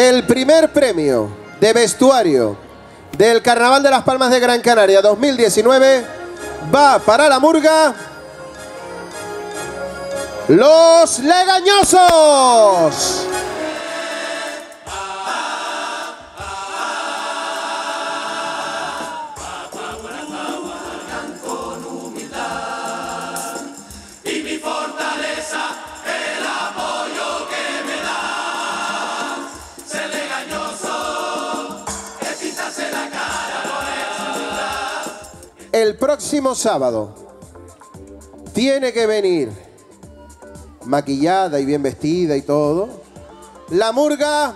El primer premio de vestuario del Carnaval de las Palmas de Gran Canaria 2019 va para la murga Los Legañosos. El próximo sábado tiene que venir maquillada y bien vestida y todo. La murga.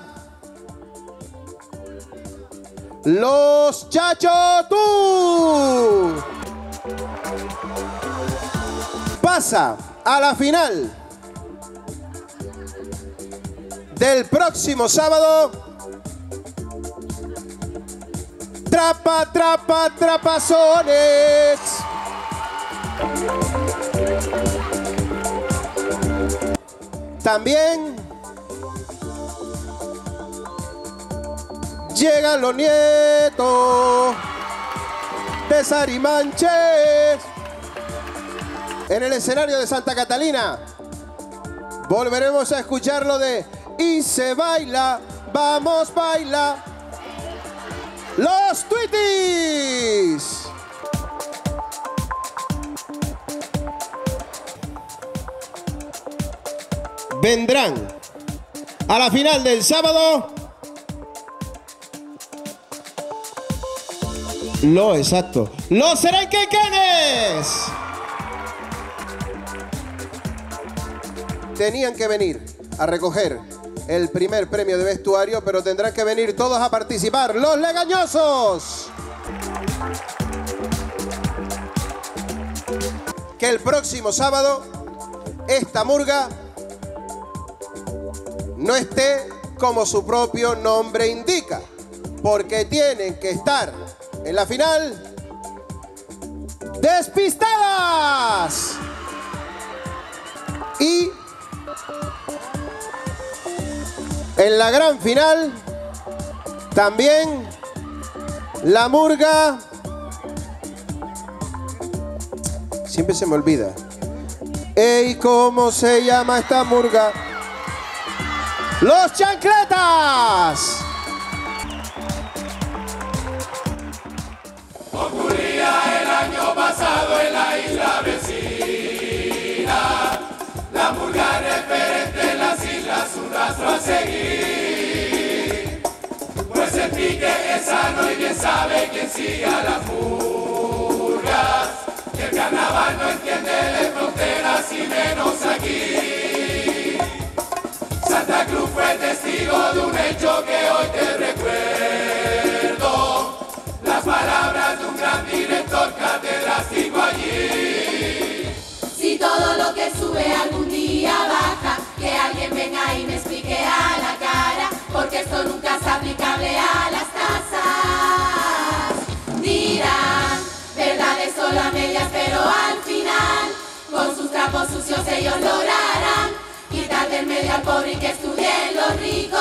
Los Chachos tú. Pasa a la final del próximo sábado. Trapa, trapa, trapazones. También llegan los nietos de Sarimanches en el escenario de Santa Catalina. Volveremos a escucharlo de Y se baila, vamos baila. Los Tweeties. vendrán a la final del sábado. Lo exacto. Los Serenquequenes. Tenían que venir a recoger el primer premio de vestuario, pero tendrán que venir todos a participar. Los Legañosos. Que el próximo sábado esta murga no esté como su propio nombre indica, porque tienen que estar en la final despistadas. Y en la gran final también la murga. Siempre se me olvida. Ey, ¿cómo se llama esta murga? Los chancletas. Ocurría el año pasado en la isla rastro a seguir. Pues el pique es sano y bien sabe quien sigue a las murgas. Que el carnaval no entiende de fronteras y menos aquí. Santa Cruz fue testigo de un hecho que hoy te recuerdo. Solo a medias, pero al final, con sus trapos sucios ellos lograrán quitar del medio al pobre y que estudien los ricos.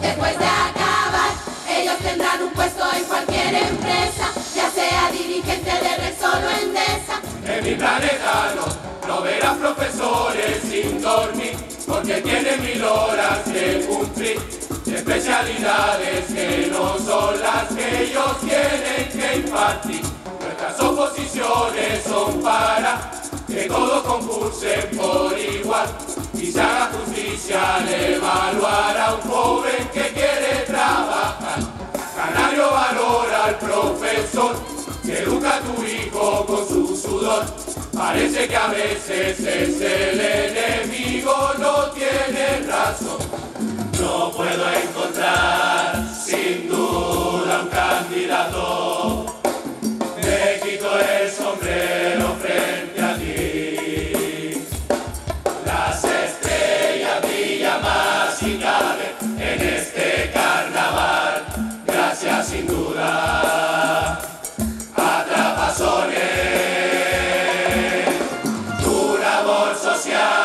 Después de acabar, ellos tendrán un puesto en cualquier empresa, ya sea dirigente de Repsol o Endesa. En mi planeta no, no verás profesores sin dormir, porque tienen mil horas que cumplir. Especialidades que no son las que ellos tienen que impartir. Que todos concursen por igual y se haga justicia al evaluar a un joven que quiere trabajar. Canario valora al profesor que educa a tu hijo con su sudor. Parece que a veces es el enemigo, no tiene razón. No puedo encontrar sin duda un candidato. Social,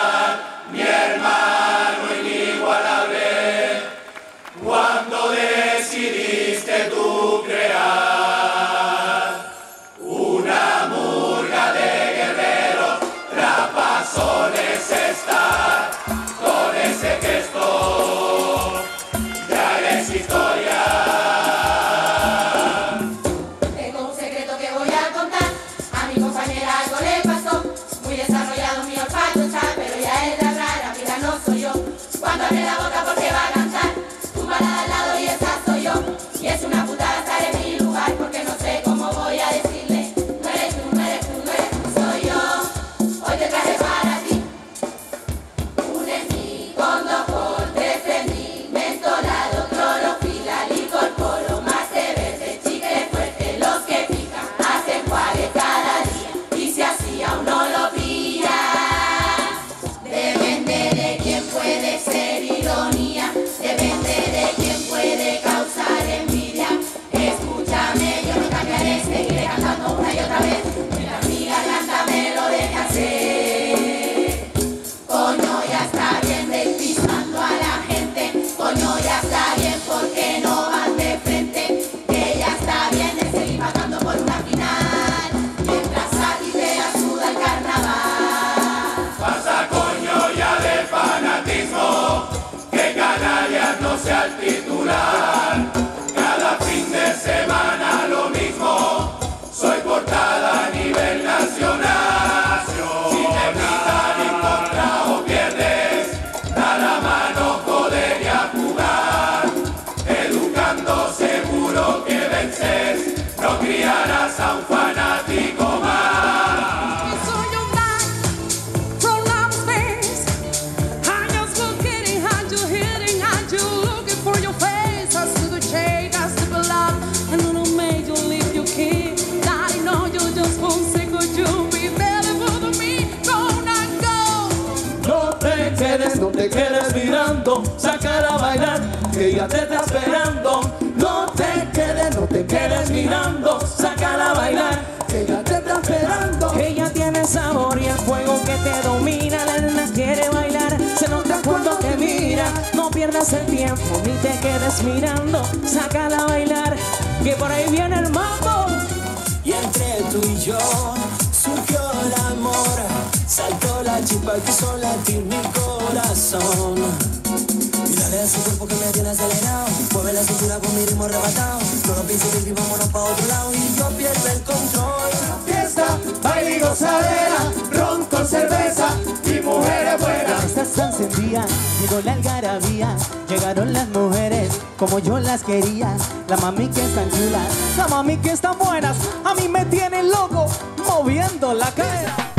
mirando, sácala a bailar, que ella te está esperando. No te quedes, no te quedes mirando, sácala a bailar, que ella te está esperando. Ella tiene sabor y el fuego que te domina. La nena quiere bailar, se nota cuando te mira. No pierdas el tiempo ni te quedes mirando. Sácala a bailar, que por ahí viene el mambo. Y entre tú y yo surgió el amor, saltó la chispa que hizo latir mi corazón. Y dale a ese cuerpo que me tiene acelerado, mueve la cintura con mi ritmo arrebatado. No lo pienses baby, vámonos pa' otro lado y yo pierdo el control. Fiesta, baile y gozadera, ron con cerveza y mujeres buenas. Esta está encendida, llegó la algarabía. Llegaron las mujeres como yo las quería. La mami que están chulas, la mami que están buenas. A mí me tienen loco moviendo la cadera.